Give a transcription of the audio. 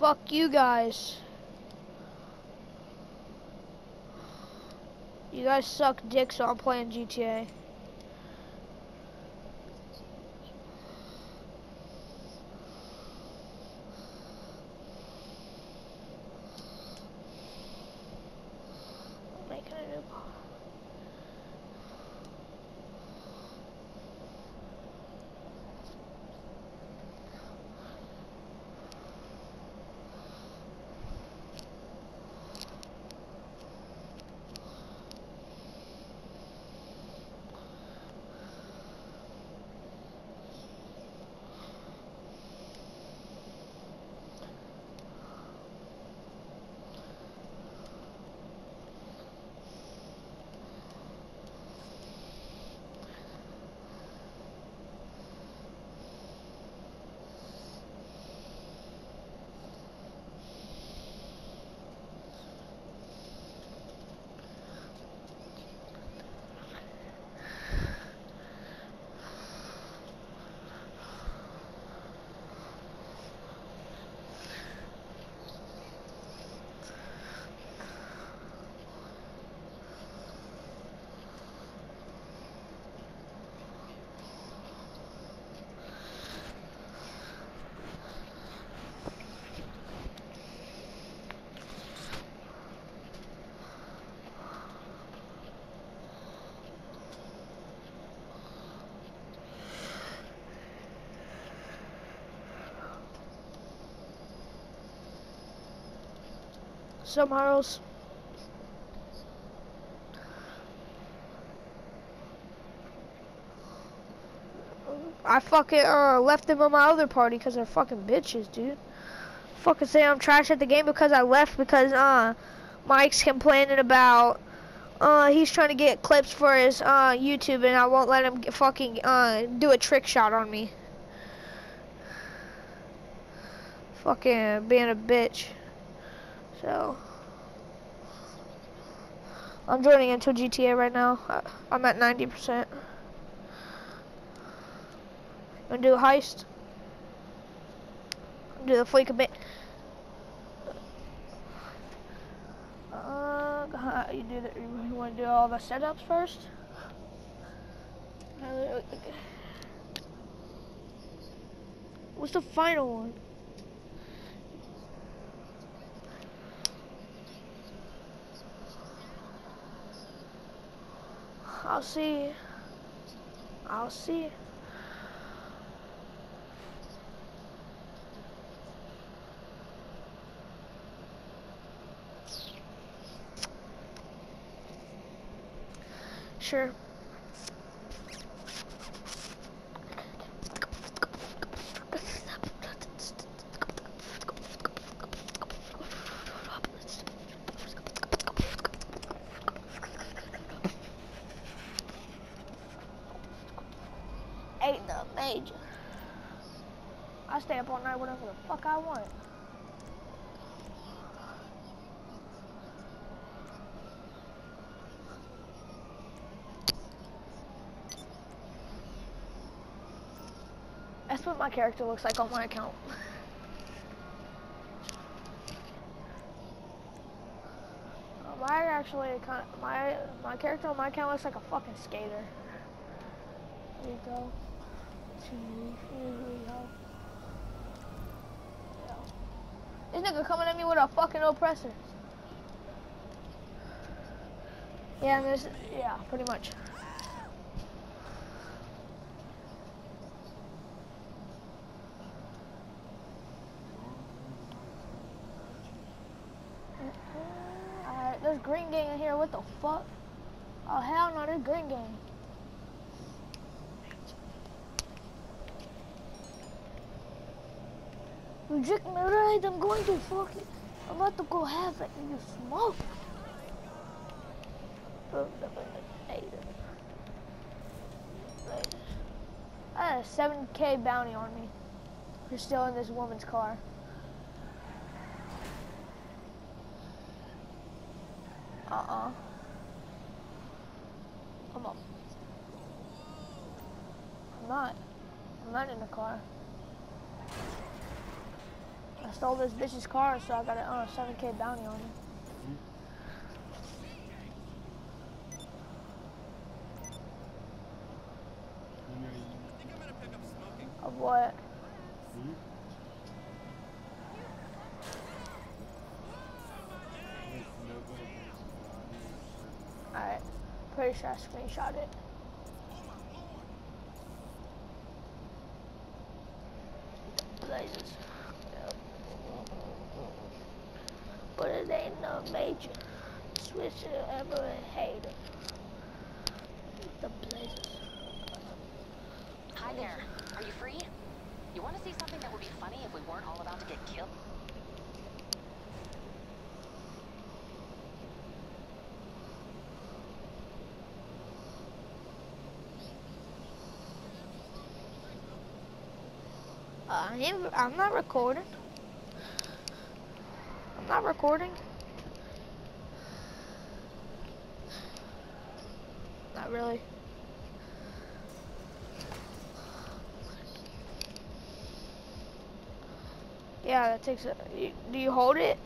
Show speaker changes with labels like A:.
A: Fuck you guys. You guys suck dick, so I'm playing GTA. Making a new Some Harls. I fucking uh, left them on my other party because they're fucking bitches, dude. Fucking say I'm trash at the game because I left because uh, Mike's complaining about uh, he's trying to get clips for his uh, YouTube and I won't let him get fucking uh, do a trick shot on me. Fucking being a bitch. So, I'm joining into GTA right now. I'm at 90%. Gonna do a heist. Do the Fleeca bit. Uh, you do that? You want to do all the setups first? Uh, What's the final one? I'll see. I'll see. Sure. The. I stay up all night whatever the fuck I want. That's what my character looks like on my account. Uh, My actually kind my my character on my account looks like a fucking skater. There you go. Here we go. Yeah. This nigga coming at me with a fucking oppressor. Yeah, this, yeah, pretty much. Alright, there's Green Gang in here. What the fuck? Oh, hell no, there's Green Gang. Reject me right, I'm going to fuck it. I'm about to go have it and you smoke. I had a 7k bounty on me for stealing this woman's car. Uh-uh. Come on. I'm not. I'm not in the car. I stole this bitch's car, so I got a uh, 7k bounty on
B: you,
A: Of what?
B: hmm? To buy
A: Alright. Pretty sure I screenshot it. It ain't no major. Switcher ever a hater. The Blazers.
C: Hi there. Are you free? You want to see something that would be funny if we weren't all about to get killed?
A: Uh, I'm not recording. Not recording. Not really. Yeah, that takes a. You, do you hold it?